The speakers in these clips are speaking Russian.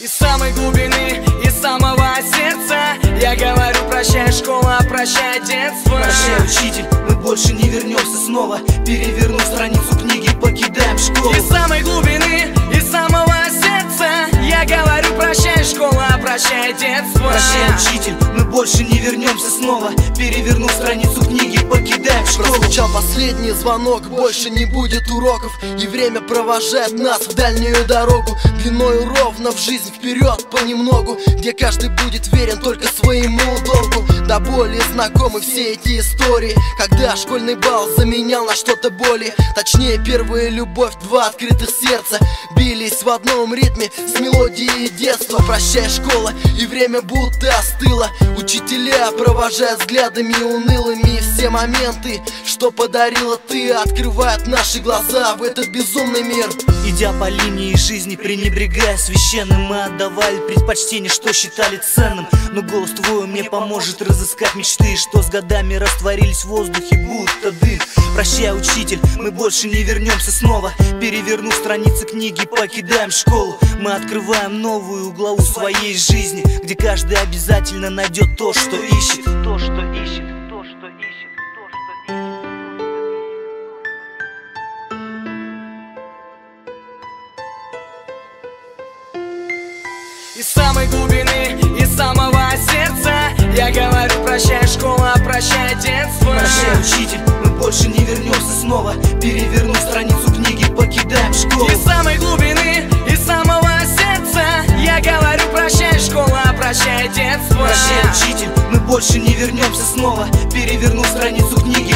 Из самой глубины, из самого сердца Я говорю, прощай, школа, прощай, детство. Прощай, учитель, мы больше не вернемся снова. Перевернув страницу книги, покидаем школу. Из самой глубины, из самого сердца Я говорю, прощай, школа, прощай, детство. Прощай, учитель, больше не вернемся снова. Перевернув страницу книги, покидаем школу. Прозвучал последний звонок, больше не будет уроков. И время провожает нас в дальнюю дорогу. Длиною ровно в жизнь вперед понемногу. Где каждый будет верен только своему долгу Боли знакомы все эти истории. Когда школьный бал заменял на что-то более. Точнее первая любовь, два открытых сердца. Бились в одном ритме с мелодией детства. Прощай, школа, и время будто остыло. Учителя провожают взглядами унылыми. Все моменты, что подарила ты Открывают наши глаза в этот безумный мир. Идя по линии жизни, пренебрегая священным Мы отдавали предпочтение, что считали ценным. Но голос твой мне поможет разыскать мечты Что с годами растворились в воздухе, будто дым Прощай, учитель, мы больше не вернемся снова. Перевернув страницы книги, покидаем школу. Мы открываем новую главу своей жизни Где каждый обязательно найдет то, что ищет То, что ищет, то, что ищет, то, что ищет. Из самой глубины, из самого сердца Я говорю, прощай, школа, прощай, детство. Прощай, учитель, мы больше не вернемся снова. Перевернув страницу книги, покидаем школу. Из самой глубины, из самого сердца Я говорю, прощай, школа, прощай, детство. Прощай, учитель, мы больше не вернемся снова. Перевернув страницу книги,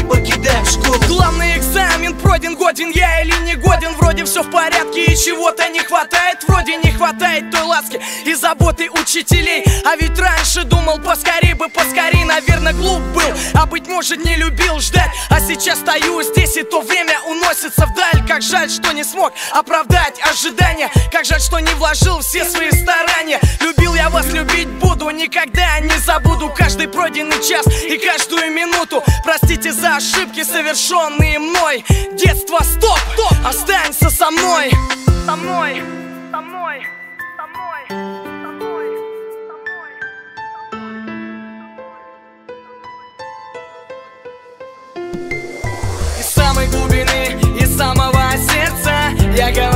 пройден, годен я или не годен? Вроде все в порядке и чего-то не хватает. Вроде не хватает той ласки и заботы учителей. А ведь раньше думал, поскорей бы, поскорей Наверное, глуп был, а быть может не любил ждать. А сейчас стою здесь и то время уносится вдаль. Как жаль, что не смог оправдать ожидания. Как жаль, что не вложил все свои старания. Любил я вас, любить буду, никогда забуду Каждый пройденный час и каждую минуту. Простите за ошибки, совершенные мной. Детство, стоп, стоп, останься со мной. Со мной, со мной, со мной, самой глубины, из самого сердца Я говорю,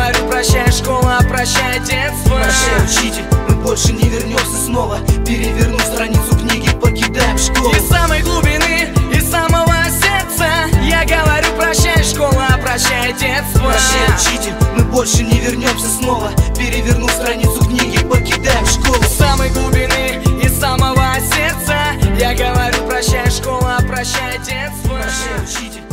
Прощай, учитель, мы больше не вернемся снова. Переверну страницу книги, покидаем школу. Самой глубины и самого сердца Я говорю, прощай, школа, прощай, детство. Прощай, учитель